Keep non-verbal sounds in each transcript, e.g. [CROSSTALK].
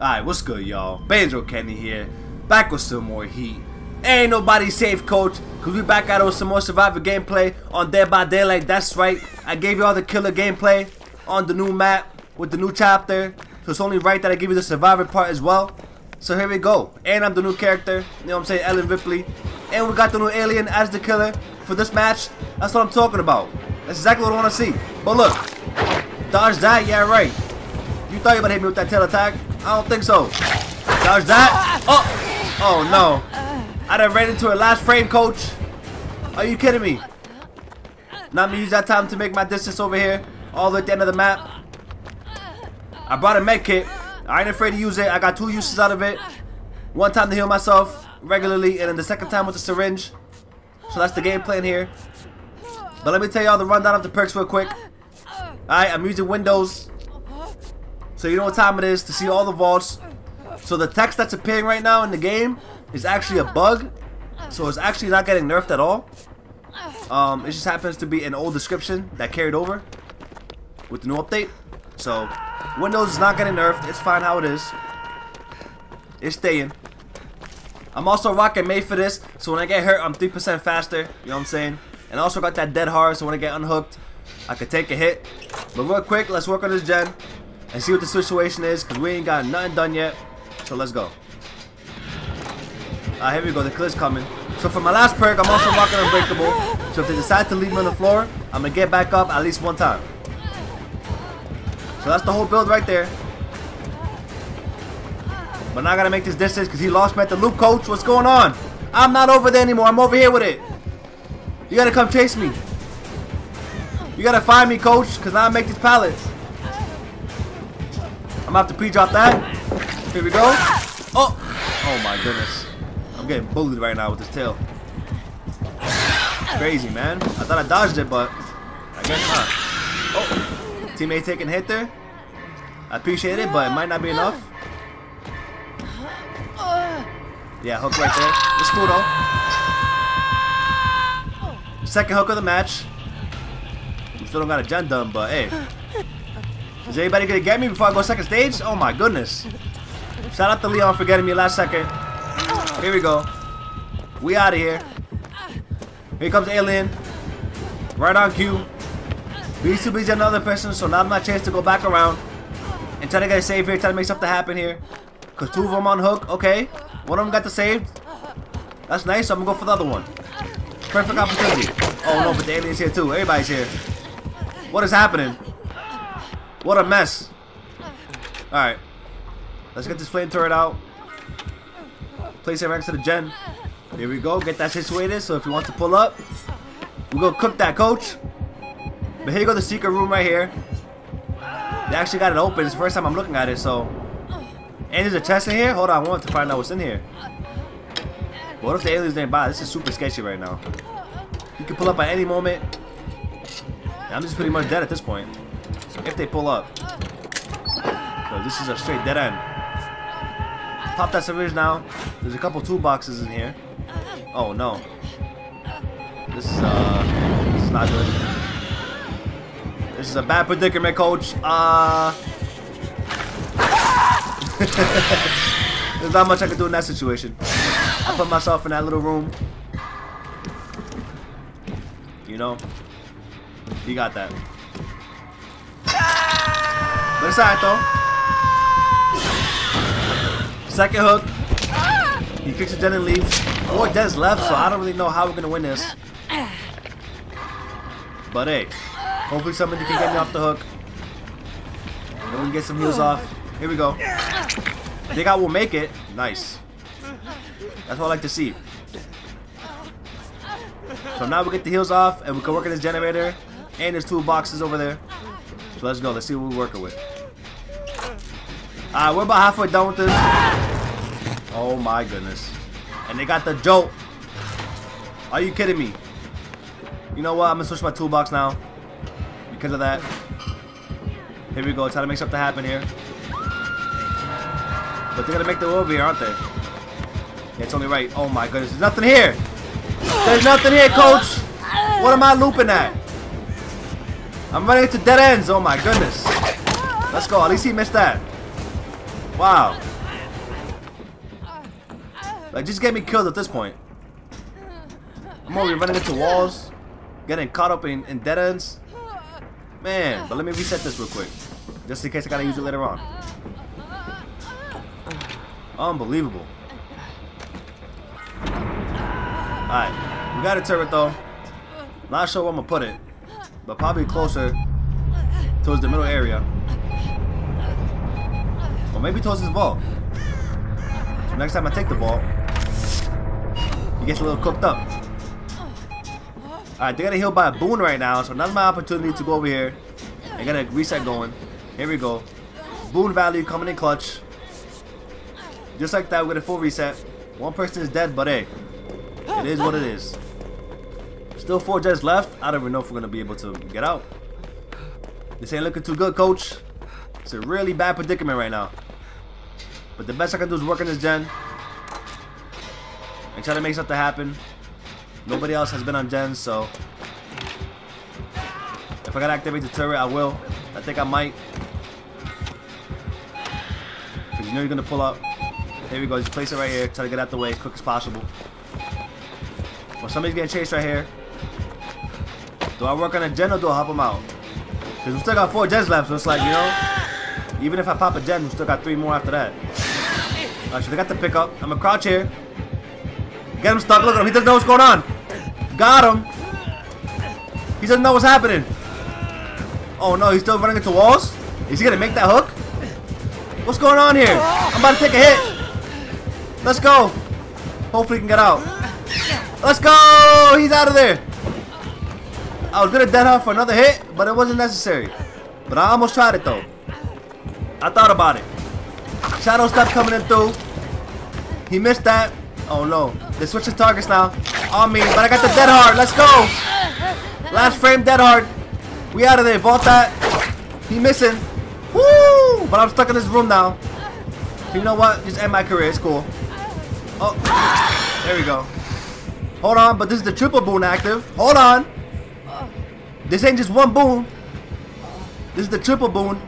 Alright, what's good, y'all? Banjo Kenny here, back with some more heat. Ain't nobody safe, coach, because we back it with some more Survivor gameplay on Dead by Daylight. That's right, I gave you all the killer gameplay on the new map with the new chapter, so it's only right that I give you the Survivor part as well. So here we go. And I'm the new character, you know what I'm saying, Ellen Ripley. And we got the new alien as the killer for this match. That's what I'm talking about. That's exactly what I want to see. But look, dodge that, yeah, right. You thought you were about to hit me with that tail attack? I don't think so. Dodge that. Oh, oh no. I done ran into a last frame, coach. Are you kidding me? Now I'm gonna use that time to make my distance over here, all the way at the end of the map. I brought a med kit. I ain't afraid to use it. I got two uses out of it. One time to heal myself regularly, and then the second time with the syringe. So that's the game plan here. But let me tell y'all the rundown of the perks real quick. Alright, I'm using Windows so you know what time it is to see all the vaults. So the text that's appearing right now in the game is actually a bug. So it's actually not getting nerfed at all. Um, it just happens to be an old description that carried over with the new update. So Windows is not getting nerfed. It's fine how it is. It's staying. I'm also rocking May for this, so when I get hurt, I'm 3% faster. You know what I'm saying? And I also got that dead hard, so when I get unhooked, I could take a hit. But real quick, let's work on this gen and see what the situation is because we ain't got nothing done yet. So let's go. Ah, here we go. The clear's coming. So for my last perk, I'm also rocking Unbreakable. So if they decide to leave me on the floor, I'm going to get back up at least one time. So that's the whole build right there. But now I got to make this distance because he lost me at the loop, coach. What's going on? I'm not over there anymore. I'm over here with it. You got to come chase me. You got to find me, coach, because now I make these pallets. I'm have to pre-drop that. Here we go. Oh! Oh my goodness. I'm getting bullied right now with this tail. Crazy, man. I thought I dodged it, but I guess not. Oh! Teammate taking hit there. I appreciate it, but it might not be enough. Yeah, hook right there. It's cool though. Second hook of the match. We still don't got a gen done, but hey. Is anybody gonna get me before I go second stage? Oh my goodness. Shout out to Leon for getting me last second. Here we go. We out of here. Here comes Alien. Right on cue. Beast too busy another person, so now my chance to go back around. And try to get a save here, try to make something happen here. Cause two of them on hook, okay. One of them got the save. That's nice, so I'm gonna go for the other one. Perfect opportunity. Oh no, but the alien's here too. Everybody's here. What is happening? What a mess. Alright. Let's get this flame turret out. Place it right next to the gen. Here we go. Get that situated. So if you want to pull up, we're going to cook that, coach. But here you go, the secret room right here. They actually got it open. It's the first time I'm looking at it, so... And there's a chest in here? Hold on, I want to find out what's in here. What if the aliens didn't buy? This is super sketchy right now. You can pull up at any moment. I'm just pretty much dead at this point. If they pull up. So this is a straight dead end. Pop that syringe now. There's a couple toolboxes in here. Oh no. This is uh this is not good. This is a bad predicament, coach. Uh [LAUGHS] There's not much I can do in that situation. I put myself in that little room. You know? You got that. It's though. Second hook. He kicks it dead and leaves. Four deads left, so I don't really know how we're gonna win this. But hey, hopefully somebody can get me off the hook. And we can get some heals off. Here we go. I think I will make it. Nice. That's what I like to see. So now we get the heals off and we can work on this generator. And there's two boxes over there. So let's go. Let's see what we're working with. Alright, we're about halfway done with this. Oh my goodness. And they got the jolt. Are you kidding me? You know what? I'm gonna switch my toolbox now. Because of that. Here we go. Try to make something happen here. But they're gonna make the over here, aren't they? Yeah, it's only right. Oh my goodness. There's nothing here. There's nothing here, coach. What am I looping at? I'm running into dead ends. Oh my goodness. Let's go. At least he missed that. Wow. Like, just get me killed at this point. I'm only running into walls, getting caught up in, in dead ends. Man, but let me reset this real quick. Just in case I gotta use it later on. Unbelievable. Alright, we got a turret though. Not sure where I'm gonna put it, but probably closer towards the middle area. Or maybe towards this vault. So next time I take the vault, he gets a little cooked up. Alright, they gotta heal by a boon right now, so now's my opportunity to go over here and got a reset going. Here we go. Boon value coming in clutch. Just like that, we get a full reset. One person is dead, but hey, it is what it is. Still four gens left. I don't even know if we're gonna be able to get out. This ain't looking too good, coach. It's a really bad predicament right now. But the best I can do is work on this gen. And try to make something happen. Nobody else has been on gens, so if I gotta activate the turret, I will. I think I might. Cause you know you're gonna pull up. Here we go, just place it right here. Try to get out the way, as quick as possible. Well, somebody's getting chased right here. Do I work on a gen or do I help him out? Because we still got four gens left, so it's like, you know, even if I pop a gen, we still got three more after that. Alright, so they got the pickup. I'm gonna crouch here. Get him stuck. Look at him. He doesn't know what's going on. Got him. He doesn't know what's happening. Oh no, he's still running into walls? Is he gonna make that hook? What's going on here? I'm about to take a hit. Let's go. Hopefully he can get out. Let's go! He's out of there. I was gonna dead hard for another hit, but it wasn't necessary. But I almost tried it though. I thought about it. Shadow step coming in through. He missed that. Oh no. They're switching targets now. On me, but I got the dead hard. Let's go. Last frame dead hard. We out of there. Vault that. He missing. Woo! But I'm stuck in this room now. So You know what? Just end my career. It's cool. Oh. There we go. Hold on, but this is the triple boon active. Hold on. This ain't just one boon. This is the triple boon.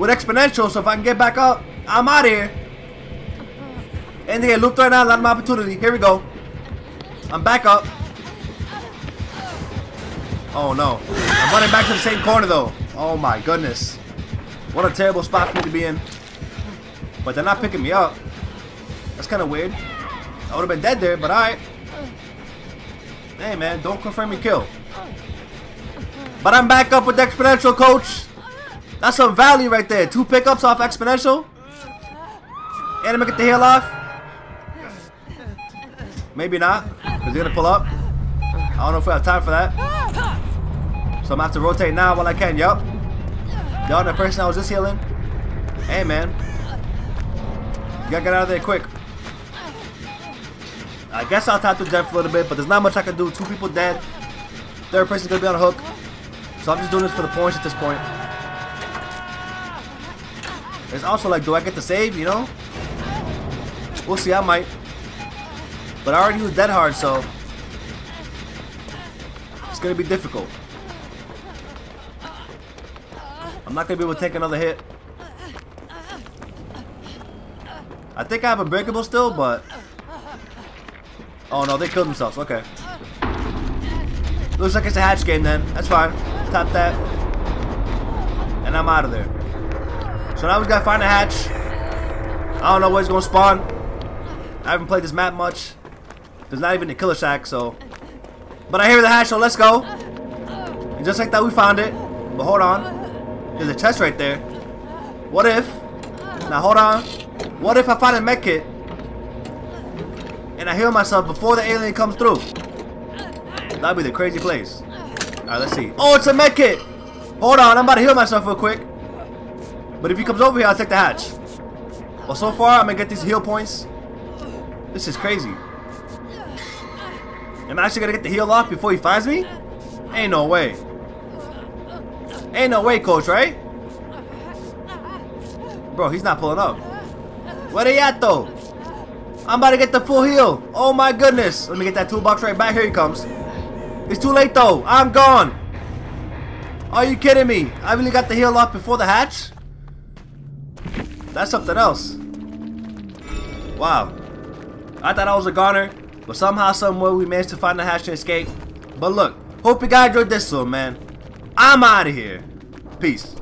With exponential, so if I can get back up, I'm out of here. And they looped right now, lot of opportunity. Here we go. I'm back up. Oh no. I'm running back to the same corner though. Oh my goodness. What a terrible spot for me to be in. But they're not picking me up. That's kind of weird. I would have been dead there, but alright. Hey man, don't confirm your kill. But I'm back up with exponential, coach. That's some value right there. Two pickups off exponential. And I'm gonna get the heal off. Maybe not, because they're gonna pull up. I don't know if we have time for that. So I'm gonna have to rotate now while I can. Yup. The other person I was just healing. Hey man. You gotta get out of there quick. I guess I'll tap the gen for a little bit, but there's not much I can do. Two people dead. Third person's gonna be on a hook. So I'm just doing this for the points at this point. It's also like, do I get to save, you know? We'll see, I might. But I already used dead hard, so it's gonna be difficult. I'm not gonna be able to take another hit. I think I have Unbreakable still, but oh no, they killed themselves. Okay. Looks like it's a hatch game then. That's fine. Tap that, and I'm out of there. So now we gotta find a hatch. I don't know where it's gonna spawn. I haven't played this map much. There's not even a killer shack, so. But I hear the hatch, so let's go. And just like that, we found it. But hold on. There's a chest right there. What if? Now hold on. What if I find a med kit and I heal myself before the alien comes through? That'd be the crazy place. Alright, let's see. Oh, it's a med kit! Hold on, I'm about to heal myself real quick. But if he comes over here, I'll take the hatch. Well, so far, I'm gonna get these heal points. This is crazy. Am I actually gonna get the heal off before he finds me? Ain't no way. Ain't no way, coach, right? Bro, he's not pulling up. Where they at, though? I'm about to get the full heal. Oh, my goodness. Let me get that toolbox right back. Here he comes. It's too late, though. I'm gone. Are you kidding me? I really got the heal off before the hatch? That's something else. Wow. I thought I was a goner, but somehow, somewhere, we managed to find the hatch and escape. But look, hope you guys enjoyed this one, man. I'm out of here. Peace.